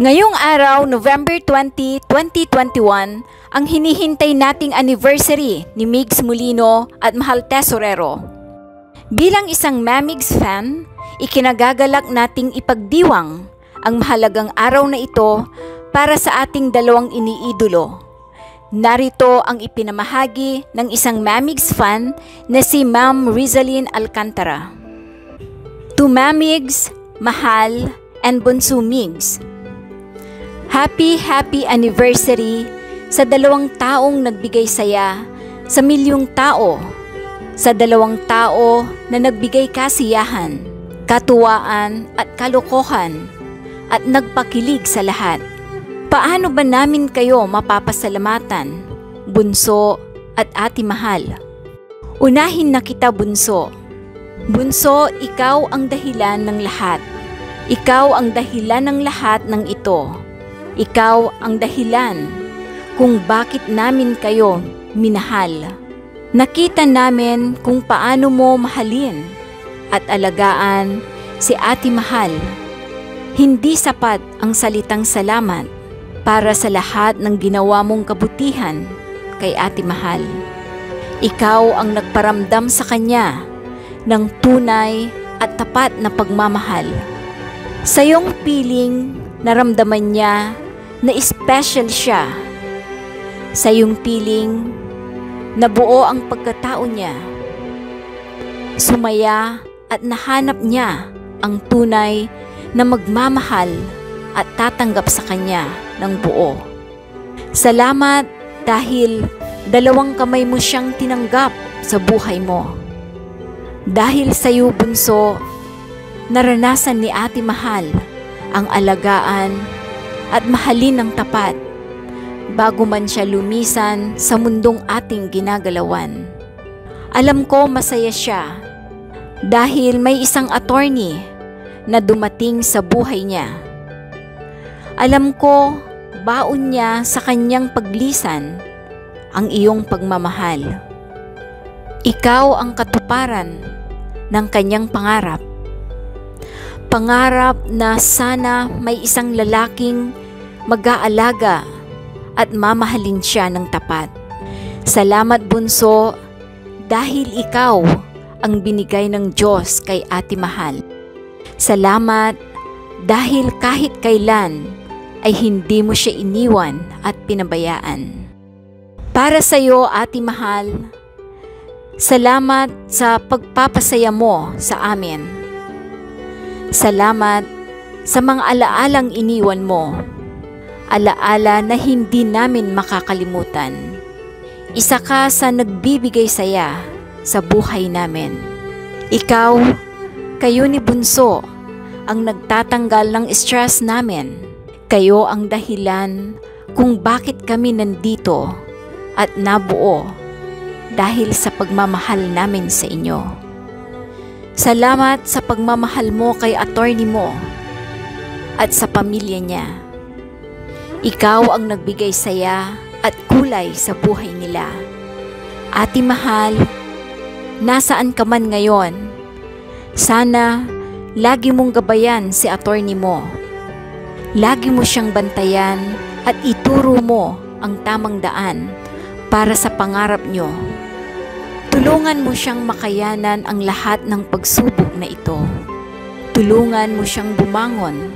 Ngayong araw, November 20, 2021, ang hinihintay nating anniversary ni Migs Molino at Mahal Tesorero. Bilang isang Mamigs fan, ikinagagalak nating ipagdiwang ang mahalagang araw na ito para sa ating dalawang iniidolo. Narito ang ipinamahagi ng isang Mamigs fan na si Ma'am Rizalyn Alcantara. To Mamigs, Mahal, and Bunso Migs, Happy, happy anniversary sa dalawang taong nagbigay saya sa milyong tao, sa dalawang tao na nagbigay kasiyahan, katuwaan at kalokohan at nagpakilig sa lahat. Paano ba namin kayo mapapasalamatan, bunso at ati mahal? Unahin na kita bunso. Bunso, ikaw ang dahilan ng lahat. Ikaw ang dahilan ng lahat ng ito ikaw ang dahilan kung bakit namin kayo minahal. Nakita namin kung paano mo mahalin at alagaan si Ate Mahal. Hindi sapat ang salitang salamat para sa lahat ng ginawa mong kabutihan kay Ate Mahal. Ikaw ang nagparamdam sa kanya ng tunay at tapat na pagmamahal. Sa iyong piling, naramdaman niya na special siya. Sa iyong piling, nabuo ang pagkatao niya. Sumaya at nahanap niya ang tunay na magmamahal at tatanggap sa kanya ng buo. Salamat dahil dalawang kamay mo siyang tinanggap sa buhay mo. Dahil sa iyo bunso, naranasan ni Ate Mahal ang alagaan at mahalin ng tapat bago man siya lumisan sa mundong ating ginagalawan. Alam ko masaya siya dahil may isang attorney na dumating sa buhay niya. Alam ko baon niya sa kanyang paglisan ang iyong pagmamahal. Ikaw ang katuparan ng kanyang pangarap pangarap na sana may isang lalaking mag-aalaga at mamahalin siya ng tapat. Salamat bunso dahil ikaw ang binigay ng Diyos kay Ate Mahal. Salamat dahil kahit kailan ay hindi mo siya iniwan at pinabayaan. Para sa iyo, Ate Mahal, salamat sa pagpapasaya mo sa amin Salamat sa mga alaalang iniwan mo. Alaala na hindi namin makakalimutan. Isa ka sa nagbibigay saya sa buhay namin. Ikaw, kayo ni Bunso, ang nagtatanggal ng stress namin. Kayo ang dahilan kung bakit kami nandito at nabuo dahil sa pagmamahal namin sa inyo. Salamat sa pagmamahal mo kay attorney mo at sa pamilya niya. Ikaw ang nagbigay saya at kulay sa buhay nila. Ati mahal, nasaan ka man ngayon? Sana lagi mong gabayan si attorney mo. Lagi mo siyang bantayan at ituro mo ang tamang daan para sa pangarap niyo. Tulungan mo siyang makayanan ang lahat ng pagsubok na ito. Tulungan mo siyang bumangon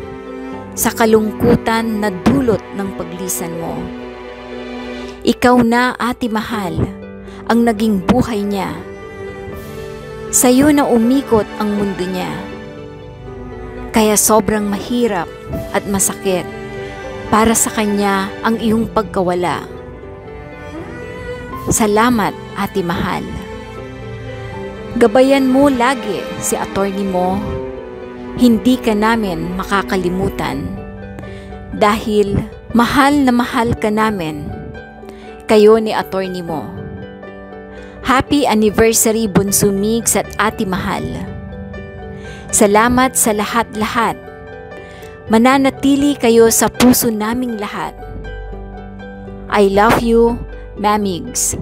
sa kalungkutan na dulot ng paglisan mo. Ikaw na, ati mahal, ang naging buhay niya. Sa iyo na umikot ang mundo niya. Kaya sobrang mahirap at masakit para sa kanya ang iyong pagkawala. Salamat, ati mahal. Gabayan mo lagi si attorney mo. Hindi ka namin makakalimutan. Dahil mahal na mahal ka namin. Kayo ni attorney mo. Happy anniversary Bunso Migs at Ate Mahal. Salamat sa lahat-lahat. Mananatili kayo sa puso naming lahat. I love you, Mamigs.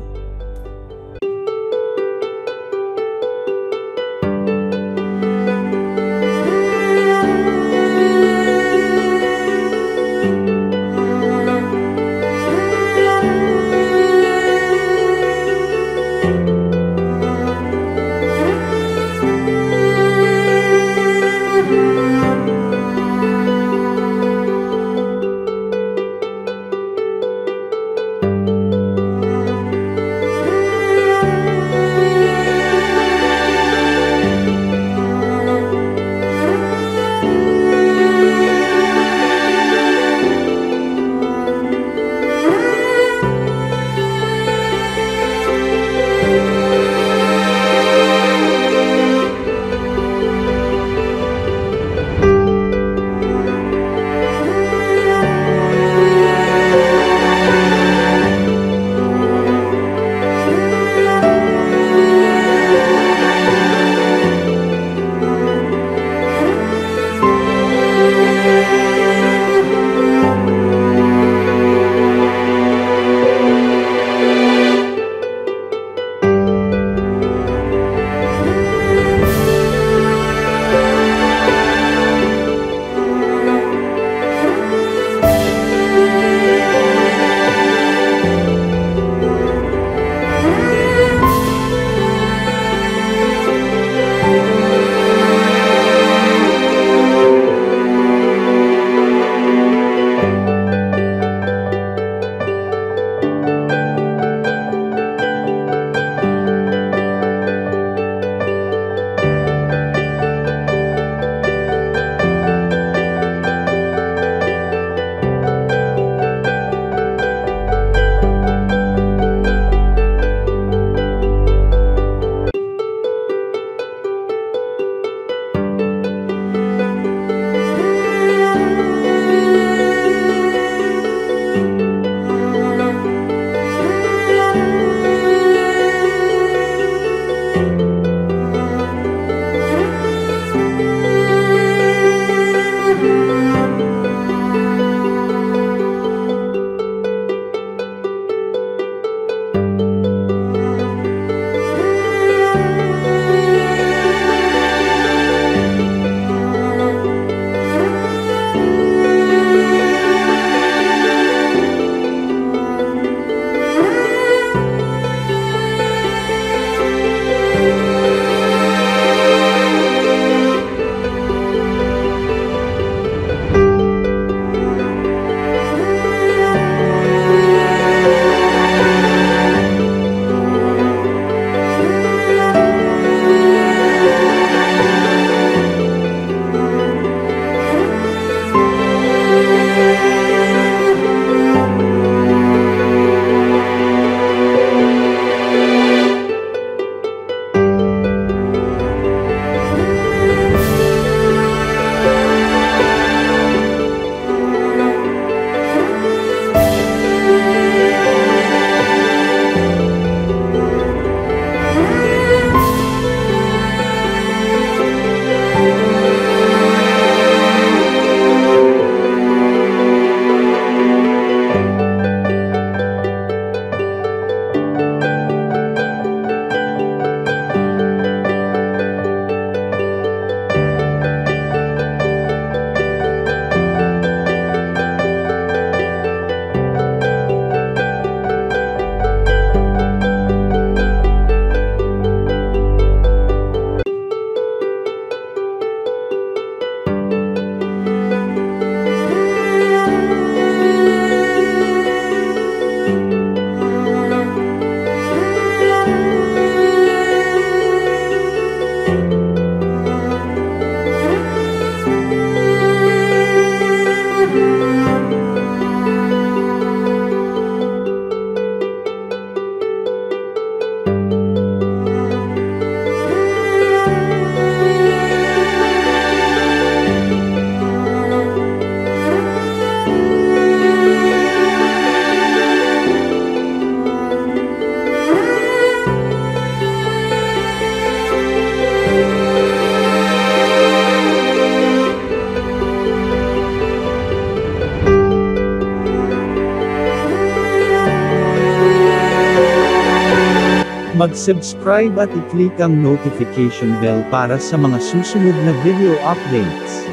Mag-subscribe at i-click ang notification bell para sa mga susunod na video updates.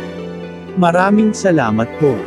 Maraming salamat po.